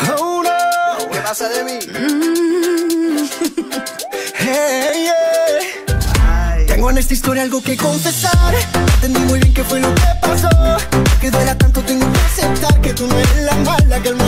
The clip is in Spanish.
Oh ¿Qué pasa de mí? hey, Tengo en esta historia algo que confesar. Entendí muy bien qué fue lo que pasó. Que duela tanto tengo que aceptar que tú no eres la mala que el mundo